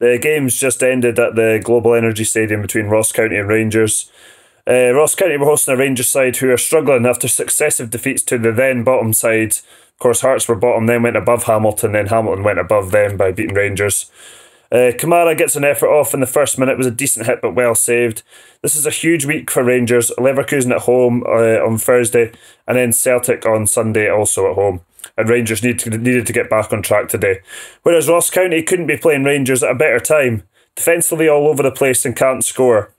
The game's just ended at the Global Energy Stadium between Ross County and Rangers. Uh, Ross County were hosting a Rangers side who are struggling after successive defeats to the then bottom side. Of course, Hearts were bottom, then went above Hamilton, then Hamilton went above them by beating Rangers. Uh, Kamara gets an effort off in the first minute, it was a decent hit but well saved. This is a huge week for Rangers. Leverkusen at home uh, on Thursday, and then Celtic on Sunday also at home. And Rangers need to, needed to get back on track today. Whereas Ross County couldn't be playing Rangers at a better time. Defensively all over the place and can't score.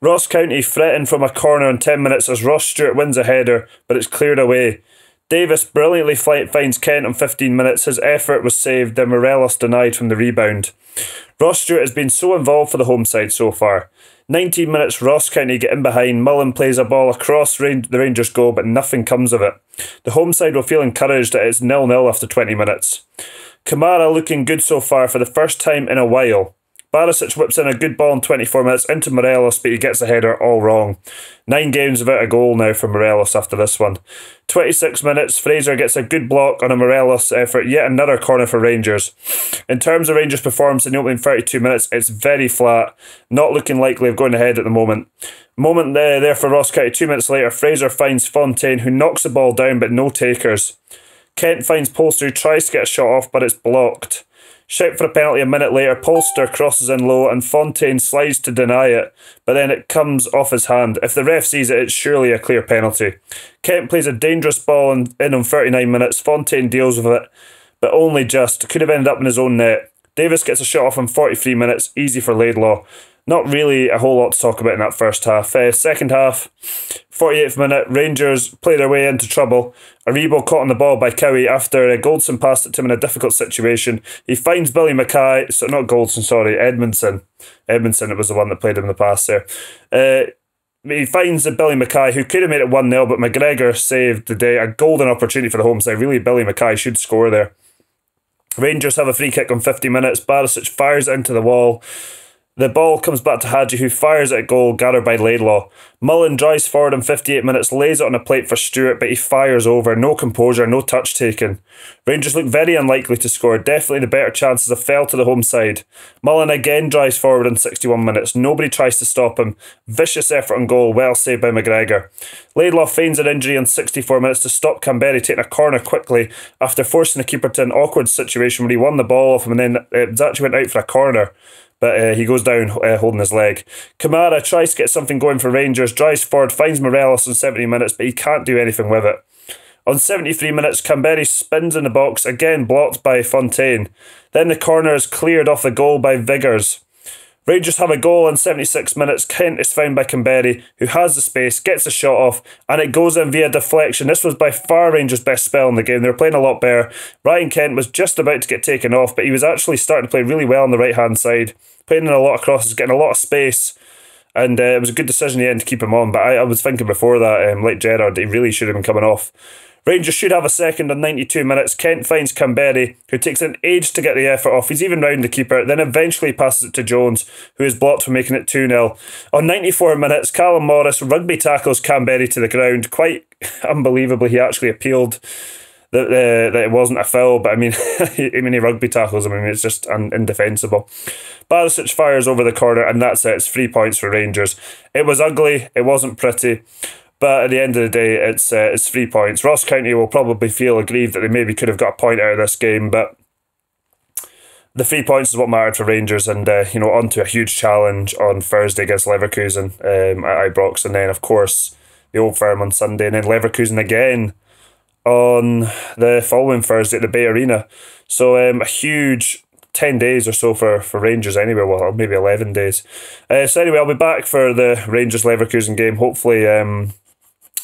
Ross County threatened from a corner in 10 minutes as Ross Stewart wins a header, but it's cleared away. Davis brilliantly finds Kent in 15 minutes. His effort was saved, then Morelos denied from the rebound. Ross Stewart has been so involved for the home side so far. 19 minutes, Ross County get in behind. Mullin plays a ball across the Rangers' goal, but nothing comes of it. The home side will feel encouraged that it's nil nil after 20 minutes. Kamara looking good so far for the first time in a while. Barisic whips in a good ball in 24 minutes into Morelos, but he gets the header all wrong. Nine games without a goal now for Morelos after this one. 26 minutes, Fraser gets a good block on a Morelos effort, yet another corner for Rangers. In terms of Rangers' performance in the opening 32 minutes, it's very flat, not looking likely of going ahead at the moment. Moment there, there for Ross County. Two minutes later, Fraser finds Fontaine, who knocks the ball down, but no takers. Kent finds Polster, who tries to get a shot off, but it's blocked. Shout for a penalty a minute later, Polster crosses in low and Fontaine slides to deny it, but then it comes off his hand. If the ref sees it, it's surely a clear penalty. Kent plays a dangerous ball in, in on 39 minutes. Fontaine deals with it, but only just. Could have ended up in his own net. Davis gets a shot off in 43 minutes, easy for Laidlaw not really a whole lot to talk about in that first half. Uh, second half, 48th minute, Rangers play their way into trouble. Aribo caught on the ball by Cowie after uh, Goldson passed it to him in a difficult situation. He finds Billy Mackay, so not Goldson, sorry, Edmundson. Edmundson, it was the one that played him in the past there. Uh, he finds Billy Mackay, who could have made it 1 0, but McGregor saved the day. A golden opportunity for the home side. Really, Billy Mackay should score there. Rangers have a free kick on 50 minutes. Barisic fires it into the wall. The ball comes back to Hagi, who fires at goal, gathered by Laidlaw. Mullin drives forward in 58 minutes, lays it on a plate for Stewart, but he fires over. No composure, no touch taken. Rangers look very unlikely to score. Definitely the better chances have fell to the home side. Mullin again drives forward in 61 minutes. Nobody tries to stop him. Vicious effort on goal, well saved by McGregor. Laidlaw feigns an injury in 64 minutes to stop Kamberi taking a corner quickly after forcing the keeper to an awkward situation where he won the ball off him and then it actually went out for a corner but uh, he goes down uh, holding his leg. Kamara tries to get something going for Rangers, drives forward, finds Morelos in 70 minutes, but he can't do anything with it. On 73 minutes, Kamberi spins in the box, again blocked by Fontaine. Then the corner is cleared off the goal by Vigurs. Rangers have a goal in 76 minutes. Kent is found by Kamberi, who has the space, gets the shot off, and it goes in via deflection. This was by far Rangers' best spell in the game. They were playing a lot better. Ryan Kent was just about to get taken off, but he was actually starting to play really well on the right hand side, playing in a lot of crosses, getting a lot of space. And uh, it was a good decision in the end to keep him on. But I, I was thinking before that, um, like Gerrard, he really should have been coming off. Rangers should have a second on 92 minutes. Kent finds Kamberi, who takes an age to get the effort off. He's even round the keeper, then eventually passes it to Jones, who is blocked for making it 2 0. On 94 minutes, Callum Morris rugby tackles Kamberi to the ground. Quite unbelievably, he actually appealed that, uh, that it wasn't a foul, but I mean, I mean, he rugby tackles. I mean, it's just un- indefensible. Barisic fires over the corner, and that's it. It's three points for Rangers. It was ugly, it wasn't pretty. But at the end of the day, it's uh, it's three points. Ross County will probably feel aggrieved that they maybe could have got a point out of this game, but the three points is what mattered for Rangers, and uh, you know on to a huge challenge on Thursday against Leverkusen um, at Ibrox, and then of course the Old Firm on Sunday, and then Leverkusen again on the following Thursday at the Bay Arena. So um, a huge 10 days or so for, for Rangers anyway, well, maybe 11 days. Uh, so, anyway, I'll be back for the Rangers Leverkusen game. Hopefully, um,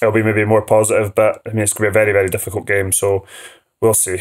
it'll be maybe more positive, but I mean, it's going to be a very, very difficult game, so we'll see.